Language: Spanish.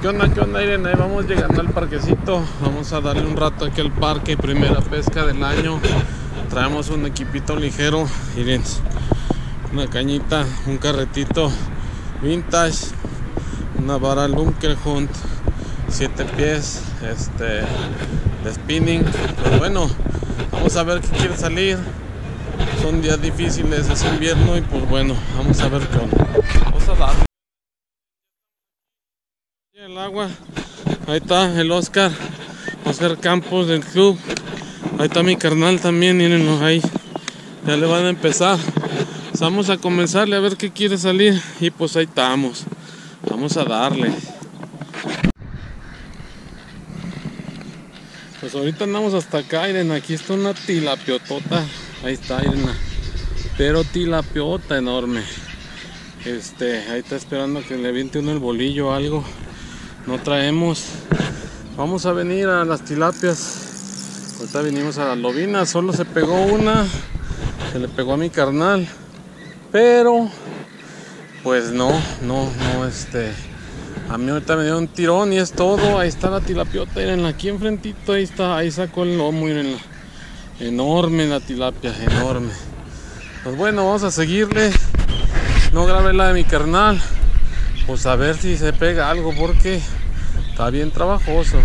qué onda, qué onda Irene, ahí vamos llegando al parquecito, vamos a darle un rato aquí al parque, primera pesca del año, traemos un equipito ligero, miren, una cañita, un carretito vintage, una vara Lunker Hunt, 7 pies, este, de spinning, pues bueno, vamos a ver qué quiere salir, son días difíciles, es invierno y pues bueno, vamos a ver qué onda. El agua, ahí está el Oscar, Oscar Campos del club, ahí está mi carnal también, mírenlo ahí, ya le van a empezar, vamos a comenzarle a ver qué quiere salir. Y pues ahí estamos, vamos a darle. Pues ahorita andamos hasta acá, Irene, aquí está una tilapiotota, ahí está Irene, pero tilapiota enorme. Este, ahí está esperando que le aviente uno el bolillo o algo no traemos. Vamos a venir a las tilapias. Ahorita vinimos a las lobinas solo se pegó una se le pegó a mi carnal. Pero pues no no no este a mí ahorita me dio un tirón y es todo. Ahí está la tilapiota miren aquí enfrentito ahí está ahí sacó el lomo miren enorme la tilapia enorme. Pues bueno vamos a seguirle. No grabé la de mi carnal pues a ver si se pega algo porque está bien trabajoso